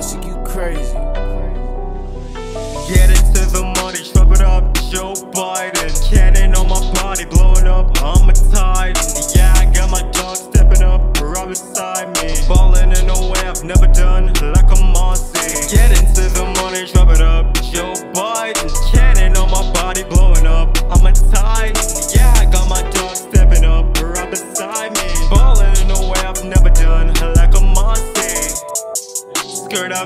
classic, you crazy. Get into the money, chop it up, show.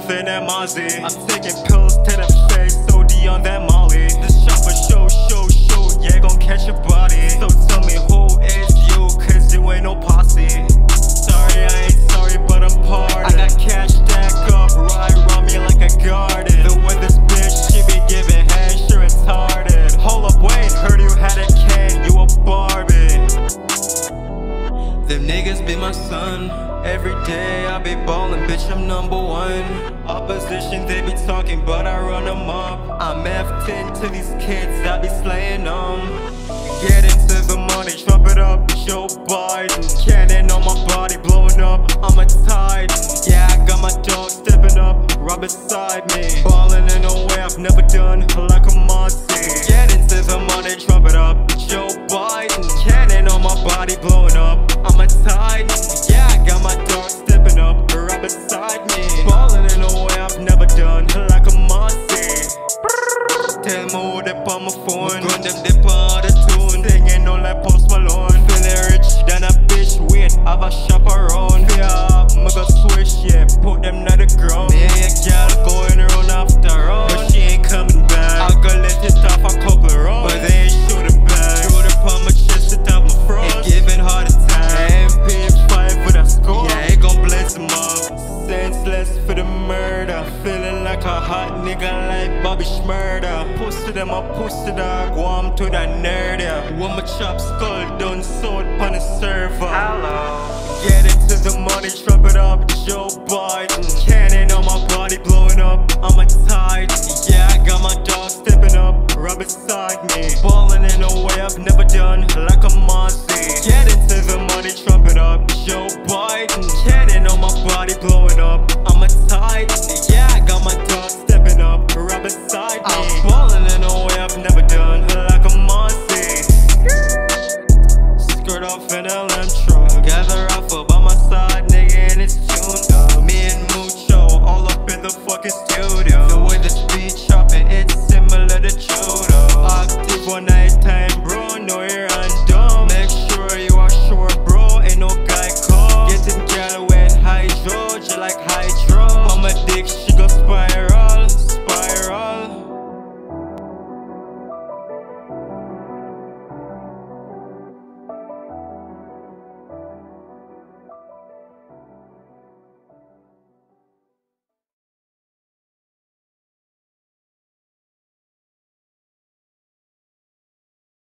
Mozzie. I'm taking pills to the face, OD on that Molly. This shopper show, show, show, yeah, gon' catch your body. So tell me who is you, cause you ain't no posse. Sorry, I ain't sorry, but I'm party. I got cash stack up, right around me like a garden. The way this bitch, she be giving head, sure it's retarded. Hold up, wait, heard you had a can, you a Barbie. Them niggas be my son. Every day I be ballin', bitch, I'm number one. Opposition, they be talking, but I run them up. I'm F10 to these kids, I be slaying them. Get into the money, trump it up, it's Joe Biden. Cannon on my body, blowing up, I'm a tide. Yeah, I got my dog stepping up, right beside me. Ballin' in a way I've never done, like a Monty. Get into the money, trump it up, it's Joe Biden. Ballin' in a way I've never done, like a Monty. Tell me who they on my phone. Gun them dip on the tune. Singing on like Post Malone. Feeling rich than a bitch. Wait, have a chaperone. Hot nigga like Bobby Shmurda. Pussy them a pussy dog. Go on to that nerd. Yeah. My chop skull done sold on the server. Hello. Get into the money, trap it up. Joe Biden. Cannon on my body blowing up. I'm a tide. Yeah, I got my dog stepping up. Right beside me. Ballin' in a way I've never done. Like a Mozzie. Get into the money, trumpet up. Joe Biden. Cannon on my body blowing up. I'm I'm strong. Gather up by my side, nigga, and it's tuned up. Me and Mucho all up in the fucking studio. The way the.